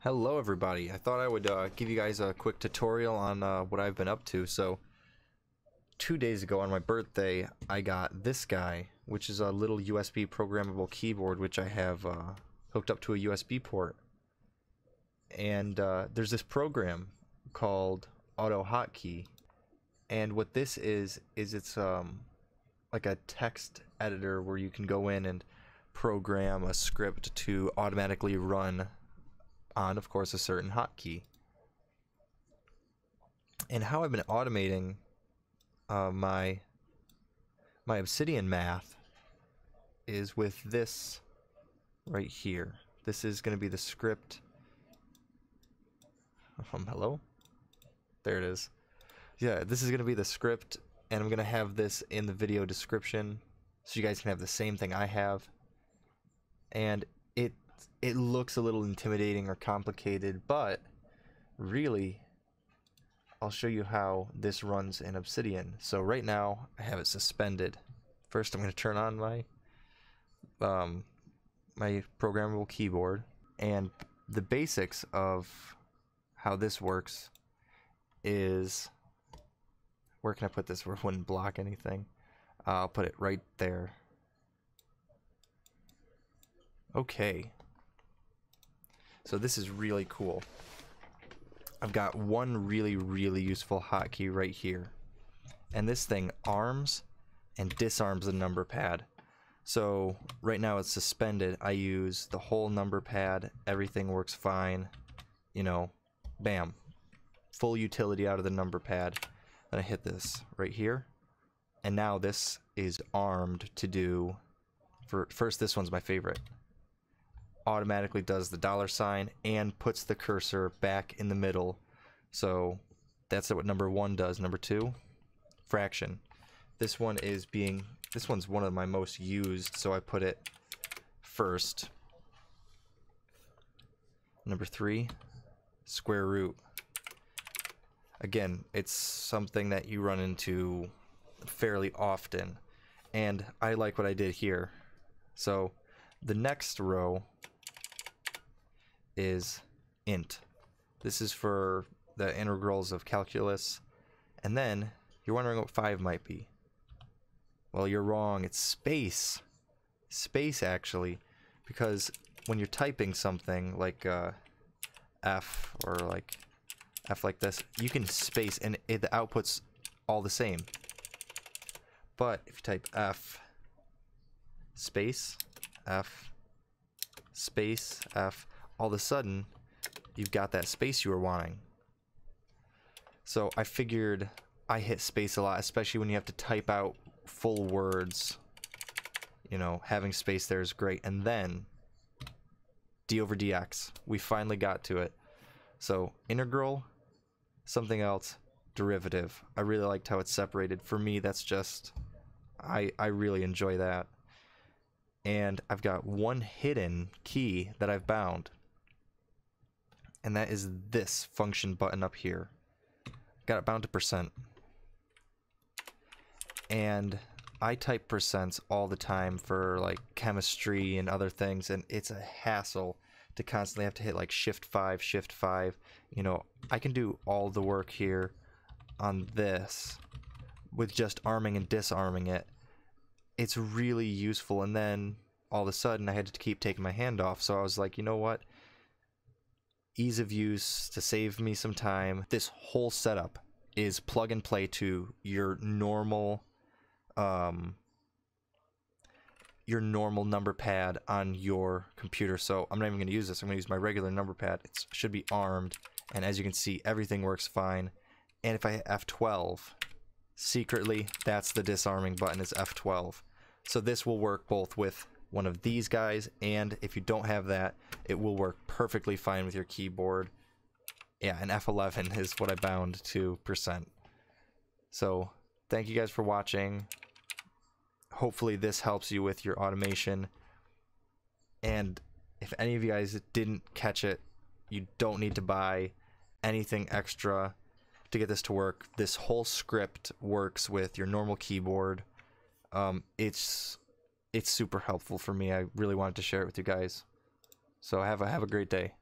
Hello everybody, I thought I would uh, give you guys a quick tutorial on uh, what I've been up to. So, two days ago on my birthday, I got this guy, which is a little USB programmable keyboard which I have uh, hooked up to a USB port. And uh, there's this program called Auto Hotkey, and what this is, is it's um, like a text editor where you can go in and program a script to automatically run on, of course, a certain hotkey. And how I've been automating uh, my my Obsidian math is with this right here. This is going to be the script. Um, hello? There it is. Yeah, this is going to be the script, and I'm going to have this in the video description so you guys can have the same thing I have. And it it looks a little intimidating or complicated, but really, I'll show you how this runs in Obsidian. So right now, I have it suspended. First, I'm going to turn on my um, my programmable keyboard, and the basics of how this works is where can I put this where it wouldn't block anything? Uh, I'll put it right there. Okay. So this is really cool. I've got one really, really useful hotkey right here. And this thing arms and disarms the number pad. So right now it's suspended. I use the whole number pad. Everything works fine. You know, bam. Full utility out of the number pad. Then I hit this right here. And now this is armed to do... For, first, this one's my favorite automatically does the dollar sign and puts the cursor back in the middle. So that's what number one does. Number two, fraction. This one is being, this one's one of my most used, so I put it first. Number three, square root. Again, it's something that you run into fairly often. And I like what I did here. So the next row is int. This is for the integrals of calculus. And then you're wondering what 5 might be. Well, you're wrong. It's space. Space, actually. Because when you're typing something like uh, F or like F like this, you can space and it, the output's all the same. But if you type F space F space F all of a sudden you've got that space you were wanting. So I figured I hit space a lot, especially when you have to type out full words. You know, having space there is great. And then d over dx, we finally got to it. So integral, something else, derivative. I really liked how it's separated. For me, that's just, I, I really enjoy that. And I've got one hidden key that I've bound and that is this function button up here. Got it bound to percent. And I type percents all the time for like chemistry and other things, and it's a hassle to constantly have to hit like shift 5, shift 5. You know, I can do all the work here on this with just arming and disarming it. It's really useful, and then all of a sudden I had to keep taking my hand off, so I was like, you know what? Ease of use to save me some time. This whole setup is plug and play to your normal um, your normal number pad on your computer. So I'm not even going to use this. I'm going to use my regular number pad. It should be armed. And as you can see, everything works fine. And if I hit F12, secretly, that's the disarming button is F12. So this will work both with one of these guys, and if you don't have that, it will work perfectly fine with your keyboard. Yeah, and F11 is what I bound to percent. So, thank you guys for watching. Hopefully this helps you with your automation. And if any of you guys didn't catch it, you don't need to buy anything extra to get this to work. This whole script works with your normal keyboard. Um, it's it's super helpful for me. I really wanted to share it with you guys. So have a have a great day.